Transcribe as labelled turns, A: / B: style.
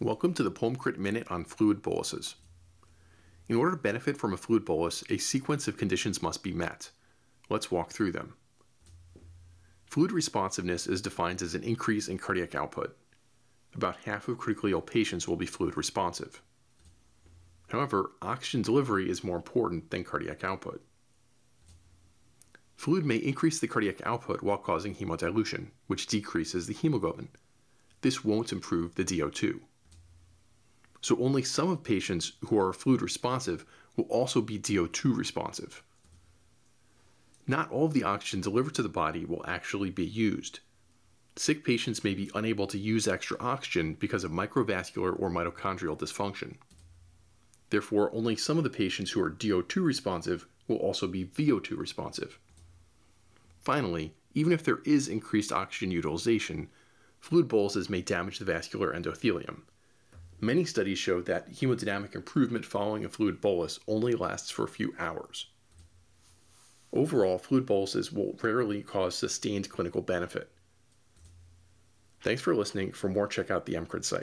A: Welcome to the PulmCrit Minute on fluid boluses. In order to benefit from a fluid bolus, a sequence of conditions must be met. Let's walk through them. Fluid responsiveness is defined as an increase in cardiac output. About half of critically ill patients will be fluid responsive. However, oxygen delivery is more important than cardiac output. Fluid may increase the cardiac output while causing hemodilution, which decreases the hemoglobin. This won't improve the DO2 so only some of patients who are fluid responsive will also be DO2 responsive. Not all of the oxygen delivered to the body will actually be used. Sick patients may be unable to use extra oxygen because of microvascular or mitochondrial dysfunction. Therefore, only some of the patients who are DO2 responsive will also be VO2 responsive. Finally, even if there is increased oxygen utilization, fluid boluses may damage the vascular endothelium, Many studies show that hemodynamic improvement following a fluid bolus only lasts for a few hours. Overall, fluid boluses will rarely cause sustained clinical benefit. Thanks for listening. For more, check out the EMCRIT site.